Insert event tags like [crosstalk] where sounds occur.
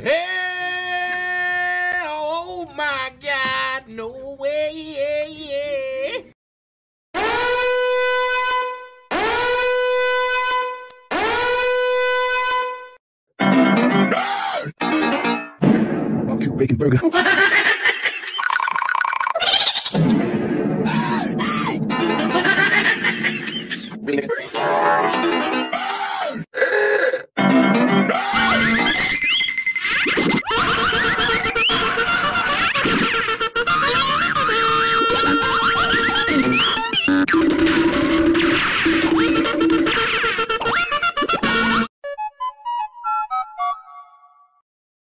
Hey, oh my God, no way, yeah, yeah. Barbecue bacon burger. [laughs]